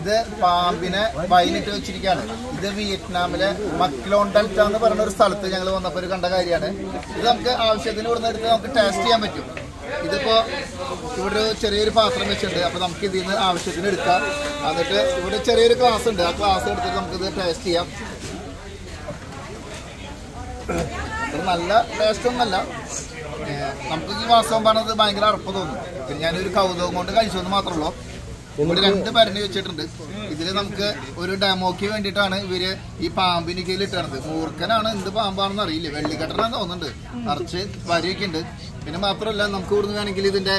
ഇത് പാമ്പിനെ വൈനിട്ട് വെച്ചിരിക്കുകയാണ്. ഇത് വിയറ്റ്നാമിലെ മക്ലോൺ ഡെൽറ്റ എന്ന് പറഞ്ഞ ഒരു സ്ഥലത്ത് ഞങ്ങൾ വന്നപ്പോൾ ഒരു കണ്ട കാര്യമാണ്. ഇത് നമുക്ക് ആവശ്യത്തിന് ഇവിടുന്ന് എടുത്ത് നമുക്ക് ടേസ്റ്റ് ചെയ്യാൻ പറ്റും. ഇതിപ്പോ ഇവിടെ ചെറിയൊരു പാത്രം വെച്ചിട്ടുണ്ട്. അപ്പൊ നമുക്ക് ഇതിൽ നിന്ന് ആവശ്യത്തിന് എടുക്കാം. എന്നിട്ട് ഇവിടെ ചെറിയൊരു ക്ലാസ് ഉണ്ട്. ആ ക്ലാസ് എടുത്തിട്ട് നമുക്ക് ഇത് ടേസ്റ്റ് ചെയ്യാം. നല്ല ടേസ്റ്റ് ഒന്നല്ല നമുക്ക് ഈ വാസ്തവം പറഞ്ഞത് ഭയങ്കര അറപ്പ് തോന്നും. ഞാനൊരു കൗതുകം കൊണ്ട് കഴിച്ചെന്ന് മാത്രമേ ഉള്ളൂ. ഇവിടെ രണ്ട് ഭരണി വെച്ചിട്ടുണ്ട്. ഇതിൽ നമുക്ക് ഒരു ഡെമോക്ക് വേണ്ടിയിട്ടാണ് ഇവർ ഈ പാമ്പിന് കീഴിൽ ഇട്ടത് മൂർഖനാണ് എന്ത് പാമ്പാണെന്ന് അറിയില്ല. വെള്ളിക്കട്ടനാന്ന് തോന്നുന്നുണ്ട്. നിറച്ച് വരിയൊക്കെ ഉണ്ട്. പിന്നെ മാത്രമല്ല നമുക്ക് ഇവിടുന്ന് വേണമെങ്കിൽ ഇതിന്റെ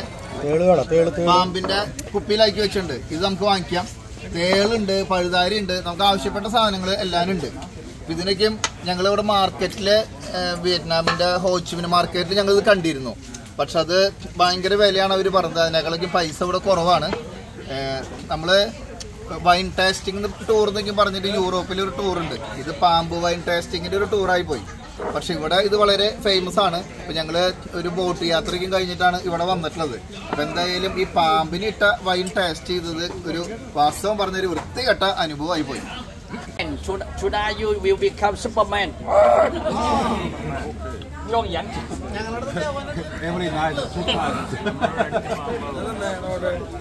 പാമ്പിന്റെ കുപ്പിയിലാക്കി വെച്ചിട്ടുണ്ട്. ഇത് നമുക്ക് വാങ്ങിക്കാം. തേളുണ്ട് പഴുതാരി ഉണ്ട് നമുക്ക് ആവശ്യപ്പെട്ട സാധനങ്ങൾ എല്ലാം ഉണ്ട്. ഇതിനൊക്കെയും ഞങ്ങൾ ഇവിടെ മാർക്കറ്റിൽ വിയറ്റ്നാമിന്റെ ഹോച്ചിമിന് മാർക്കറ്റിൽ ഞങ്ങൾ ഇത് കണ്ടിരുന്നു. പക്ഷെ അത് ഭയങ്കര വിലയാണ് അവർ പറഞ്ഞത്. അതിനേക്കാളൊക്കെ പൈസ ഇവിടെ കുറവാണ്. ഏഹ് നമ്മൾ വൈൻ ടേസ്റ്റിംഗ് ടൂർ എന്നൊക്കെ പറഞ്ഞിട്ട് യൂറോപ്പിൽ ഒരു ടൂർ ഉണ്ട്. ഇത് പാമ്പ് വൈൻ ടേസ്റ്റിങ്ങിന്റെ ഒരു ടൂറായി പോയി. പക്ഷെ ഇവിടെ ഇത് വളരെ ഫേമസ് ആണ്. ഇപ്പൊ ഞങ്ങൾ ഒരു ബോട്ട് യാത്രയ്ക്കും കഴിഞ്ഞിട്ടാണ് ഇവിടെ വന്നിട്ടുള്ളത്. അപ്പൊ എന്തായാലും ഈ പാമ്പിന് ഇട്ട വൈൻ ടേസ്റ്റ് ചെയ്തത് ഒരു വാസ്തവം പറഞ്ഞൊരു വൃത്തികെട്ട അനുഭവമായി പോയി. ഞങ്ങളുടെ should, should I you will become Superman? Trong